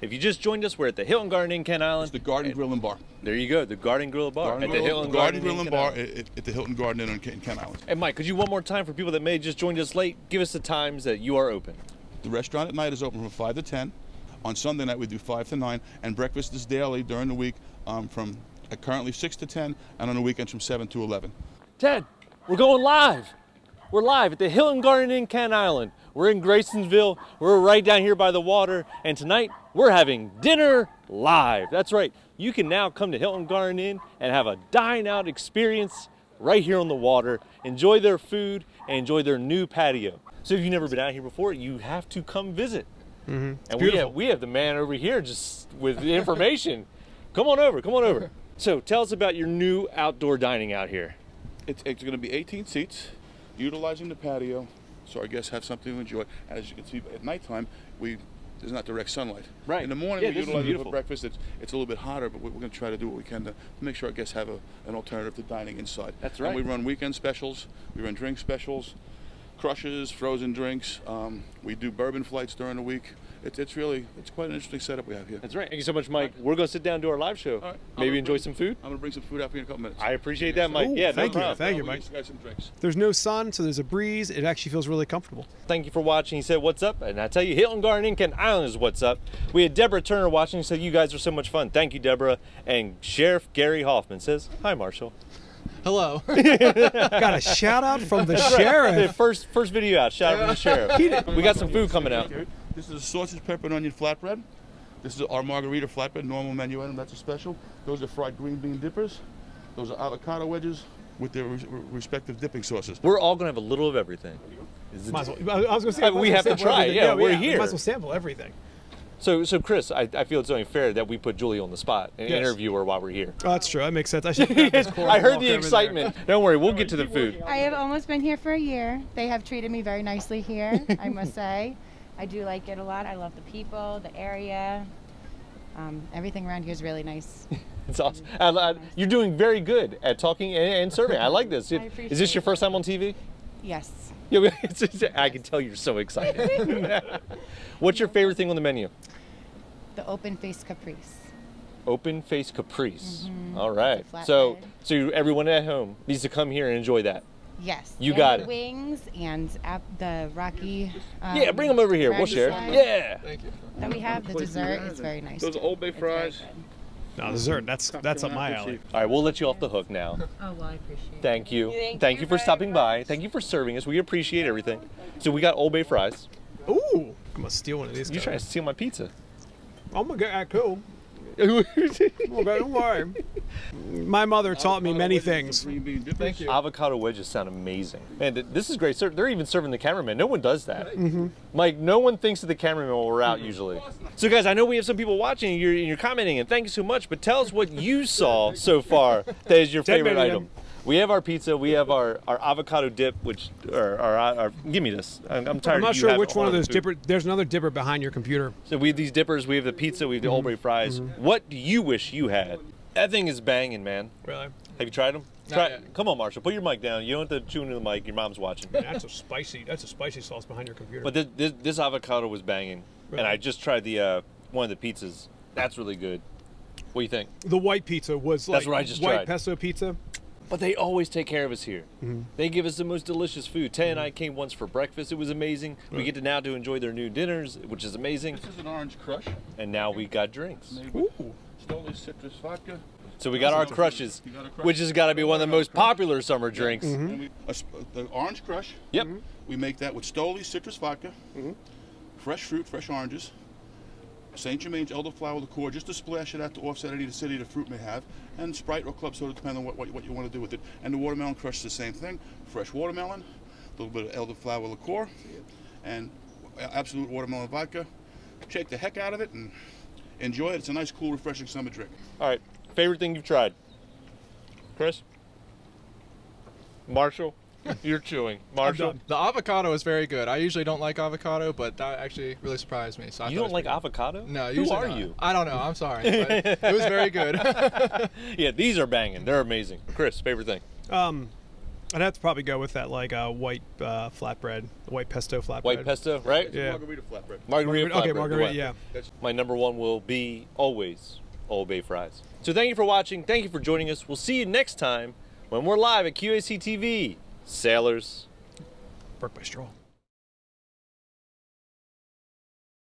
If you just joined us, we're at the Hilton Garden Inn, Kent Island. It's the Garden Grill and Bar. There you go, the Garden Grill Bar Garden at Grill, the Hilton Garden, Garden, Grill and Bar at, at the Hilton Garden Inn on Kent, Island. And Mike, could you one more time for people that may have just joined us late, give us the times that you are open. The restaurant at night is open from 5 to 10. On Sunday night, we do 5 to 9. And breakfast is daily during the week um, from uh, currently 6 to 10, and on the weekends from 7 to 11. Ted, we're going live. We're live at the Hilton Garden Inn, Kent Island. We're in Graysonville. We're right down here by the water. And tonight, we're having dinner live. That's right. You can now come to Hilton Garden Inn and have a dine out experience right here on the water. Enjoy their food and enjoy their new patio. So if you've never been out here before, you have to come visit. Mm-hmm. And we have, we have the man over here just with the information. come on over, come on over. So tell us about your new outdoor dining out here. It's, it's going to be 18 seats, utilizing the patio, so our guests have something to enjoy. And as you can see, at nighttime, we there's not direct sunlight. Right. In the morning, Yeah, we utilize it for breakfast. It's, it's a little bit hotter, but we're, we're going to try to do what we can to make sure our guests have a, an alternative to dining inside. That's right. And we run weekend specials. We run drink specials, crushes, frozen drinks. Um, we do bourbon flights during the week. It's, it's really it's quite an interesting setup we have here. That's right. Thank you so much, Mike. We're going to sit down and do our live show. All right. I'm Maybe enjoy bring- some food. I'm going to bring some food out for you in a couple minutes. I appreciate that, Mike. Ooh, yeah, thank no you. problem. Thank you, Mike. get you guys some drinks. There's no sun, so there's a breeze. It actually feels really comfortable. Thank you for watching. He said, What's up? And I tell you, Hilton Garden Inn, Kent Island is what's up. We had Deborah Turner watching. She said, You guys are so much fun. Thank you, Deborah. And Sheriff Gary Hoffman says, Hi, Marshall. Hello. Got a shout out from the sheriff. first, first video out. Shout out to the sheriff. We got some food coming out. This is a sausage, pepper, and onion flatbread. This is our margarita flatbread, normal menu item. That's a special. Those are fried green bean dippers. Those are avocado wedges with their res- respective dipping sauces. We're all going to have a little of everything. Is it- Might as well, I was going to say, Uh, might we have to try, everything. yeah, we're we here. Might as well sample everything. So, so Chris, I, I feel it's only fair that we put Julie on the spot and Yes. interview her while we're here. Oh, that's true. That makes sense. I should. grab this cord I heard the excitement. Don't worry, we'll get to the food. I have almost been here for a year. They have treated me very nicely here, I must say. I do like it a lot. I love the people, the area. Um, everything around here is really nice. It's awesome. I, I, you're doing very good at talking and, and serving. I like this. I Is this your first time on TV? Yes. Yeah, we- it's just- I can tell you're so excited. What's your favorite thing on the menu? The open faced caprese. Open face caprese. All right. It's a So, so everyone at home needs to come here and enjoy that. Yes. You and got it. Wings and ap- the Rocky. Um, yeah, bring them over here. We'll share. slice Yeah. Thank you. That we have the dessert. It's very nice. Those too. Old Bay fries. good. No, dessert. That's that's up my alley. All right, we'll let you off the hook now. Oh well, I appreciate it. Thank you. Thank you you for very stopping by. Thank you for serving us. We appreciate everything. So we got Old Bay fries. Ooh, I'm gonna steal one of these. You guys. trying to steal my pizza? I'm gonna get that cool. Okay, don't worry. My mother taught me many things. Green bean dippers. Thank you. Avocado wedges sound amazing. Man, this is great. They're even serving the cameraman. No one does that. Mm-hmm. Mike, no one thinks of the cameraman while we're out usually. So, guys, I know we have some people watching. and You're, and you're commenting, and thank you so much. But tell us what you saw so far that is your favorite million. item. We have our pizza. We have our, our avocado dip, which or, or, or give me this. I'm, I'm tired. I'm not you sure which one of those the food. dipper. There's another dipper behind your computer. So we have these dippers. We have the pizza. We have the Mm-hmm. Old Bay fries. What do you wish you had? That thing is banging, man. Really? Have you tried them? Try. Come on, Marshall. Put your mic down. You don't have to tune into the mic. Your mom's watching. That's a spicy. That's a spicy sauce behind your computer. But this, this, this avocado was banging, Really? and I just tried the uh, one of the pizzas. That's really good. What do you think? the white pizza was like That's what I just white tried. pesto pizza. But they always take care of us here. Mm-hmm. They give us the most delicious food. Tay and I mm-hmm. came once for breakfast. It was amazing. We get to now to enjoy their new dinners, which is amazing. This is an orange crush. And now we got drinks. Ooh. Stoli citrus vodka. So we got our crushes, got crush? which has got to be one of the most popular summer drinks. And mm-hmm. we, a the orange crush. Yep. Mm-hmm. We make that with Stoli citrus vodka, fresh fruit, fresh oranges, St. Germain's elderflower liqueur, just to splash it out to offset any acidity the fruit may have, and Sprite or club soda, depending on what, what, what you want to do with it. And the watermelon crush is the same thing. Fresh watermelon, a little bit of elderflower liqueur, and Absolut watermelon vodka. Shake the heck out of it and enjoy it. It's a nice, cool, refreshing summer drink. All right. Favorite thing you've tried? Chris? Marshall? You're chewing. Marshall? The avocado is very good. I usually don't like avocado, but that actually really surprised me. So I You don't like pretty avocado? good. No, Who are not. you? I don't know. I'm sorry. But it was very good. Yeah, these are banging. They're amazing. Chris, favorite thing? Um, I'd have to probably go with that like uh, white uh, flatbread, the white pesto flatbread. White pesto, right? Yeah. Margarita flatbread. Margarita. Okay, flatbread, margarita. Yeah. My number one will be always Old Bay fries. So thank you for watching. Thank you for joining us. We'll see you next time when we're live at QAC TV. Sailors. Work by straw.